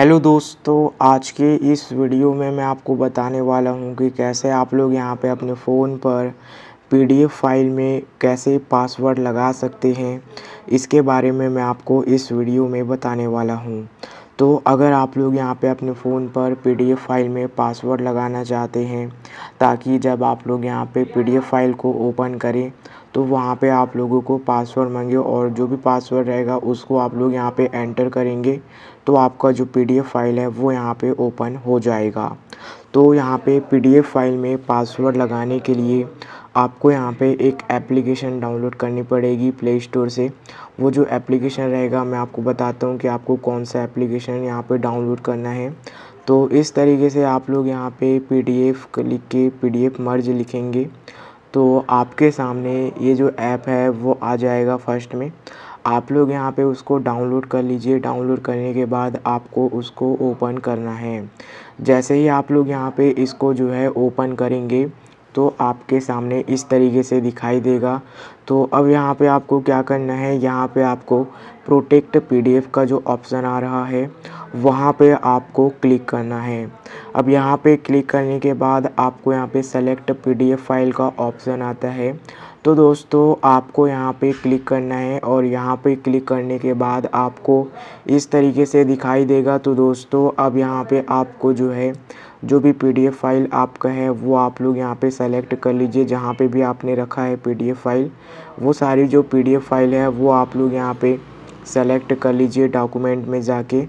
Hello दोस्तों, आज के इस वीडियो में मैं आपको बताने वाला हूँ कि कैसे आप लोग यहाँ पे अपने फ़ोन पर पीडीएफ फ़ाइल में कैसे पासवर्ड लगा सकते हैं, इसके बारे में मैं आपको इस वीडियो में बताने वाला हूँ। तो अगर आप लोग यहाँ पे अपने फ़ोन पर पीडीएफ फ़ाइल में पासवर्ड लगाना चाहते हैं, ताकि जब आप लोग यहाँ पे पीडीएफ फ़ाइल को ओपन करें तो वहाँ पे आप लोगों को पासवर्ड मांगे और जो भी पासवर्ड रहेगा, उसको आप लोग यहाँ पे एंटर करेंगे। तो आपका जो पीडीएफ फ़ाइल है, वो यहाँ पे ओपन हो जाएगा। तो यहाँ पे पीडीएफ फ़ाइल में पासवर्ड लगाने के लिए आपको यहाँ पे एक एप्लीकेशन डाउनलोड करनी पड़ेगी प्ले स्टोर से। वो जो एप्लीकेशन रहेगा, मैं आपको बताता हूँ कि आपको कौन सा एप्लीकेशन यहाँ पे डाउनलोड करना है। तो इस तरीके से आप लोग यहाँ पे पीडीएफ लिख के पीडीएफ मर्ज लिखेंगे। तो आपके सामने ये जो ऐप है, वो आ जाएगा फ़र्स्ट में। आप लोग यहाँ पे उसको डाउनलोड कर लीजिए। डाउनलोड करने के बाद आपको उसको ओपन करना है। जैसे ही आप लोग यहाँ पे इसको जो है ओपन करेंगे तो आपके सामने इस तरीके से दिखाई देगा। तो अब यहाँ पे आपको क्या करना है, यहाँ पे आपको प्रोटेक्ट पीडीएफ का जो ऑप्शन आ रहा है, वहाँ पे आपको क्लिक करना है। अब यहाँ पे क्लिक करने के बाद आपको यहाँ पे सेलेक्ट पीडीएफ फ़ाइल का ऑप्शन आता है। तो दोस्तों, आपको यहाँ पे क्लिक करना है और यहाँ पे क्लिक करने के बाद आपको इस तरीके से दिखाई देगा। तो दोस्तों, अब यहाँ पे आपको जो है, जो भी पीडीएफ फ़ाइल आपका है, वो आप लोग यहाँ पे सेलेक्ट कर लीजिए। जहाँ पे भी आपने रखा है पीडीएफ फ़ाइल, वो सारी जो पीडीएफ फ़ाइल है, वो आप लोग यहाँ पे सेलेक्ट कर लीजिए डॉक्यूमेंट में जाके।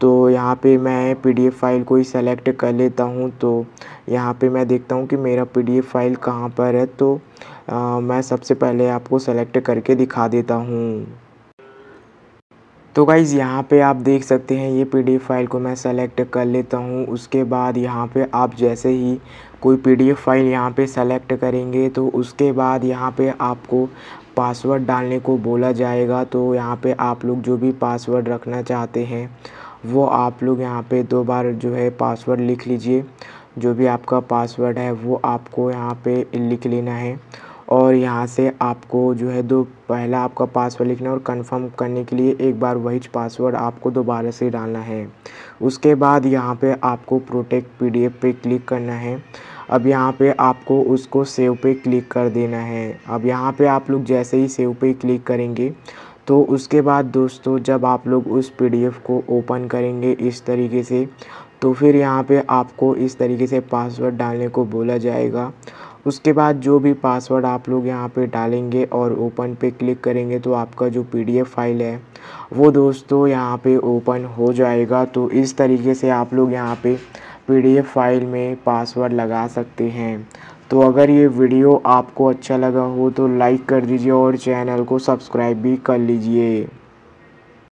तो यहाँ पे मैं पीडीएफ फ़ाइल को ही सेलेक्ट कर लेता हूँ। तो यहाँ पे मैं देखता हूँ कि मेरा पीडीएफ फ़ाइल कहाँ पर है। तो मैं सबसे पहले आपको सेलेक्ट करके दिखा देता हूँ। तो गाइज़ यहाँ पे आप देख सकते हैं, ये पीडीएफ फ़ाइल को मैं सेलेक्ट कर लेता हूँ। उसके बाद यहाँ पे आप जैसे ही कोई पीडीएफ फ़ाइल यहाँ पे सेलेक्ट करेंगे तो उसके बाद यहाँ पे आपको पासवर्ड डालने को बोला जाएगा। तो यहाँ पे आप लोग जो भी पासवर्ड रखना चाहते हैं वो आप लोग यहाँ पे दो बार जो है पासवर्ड लिख लीजिए। जो भी आपका पासवर्ड है, वो आपको यहाँ पे लिख लेना है। और यहाँ से आपको जो है दो, पहला आपका पासवर्ड लिखना और कंफर्म करने के लिए एक बार वही पासवर्ड आपको दोबारा से डालना है। उसके बाद यहाँ पे आपको प्रोटेक्ट पीडीएफ पे क्लिक करना है। अब यहाँ पे आपको उसको सेव पे क्लिक कर देना है। अब यहाँ पे आप लोग जैसे ही सेव पे क्लिक करेंगे तो उसके बाद दोस्तों, जब आप लोग उस पीडीएफ को ओपन करेंगे इस तरीके से तो फिर यहाँ पे आपको इस तरीके से पासवर्ड डालने को बोला जाएगा। उसके बाद जो भी पासवर्ड आप लोग यहाँ पे डालेंगे और ओपन पे क्लिक करेंगे तो आपका जो पीडीएफ फ़ाइल है, वो दोस्तों यहाँ पे ओपन हो जाएगा। तो इस तरीके से आप लोग यहाँ पे पीडीएफ फ़ाइल में पासवर्ड लगा सकते हैं। तो अगर ये वीडियो आपको अच्छा लगा हो तो लाइक कर दीजिए और चैनल को सब्सक्राइब भी कर लीजिए।